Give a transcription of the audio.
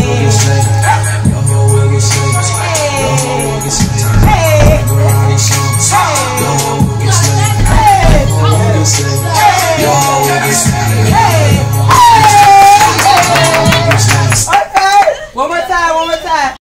ways.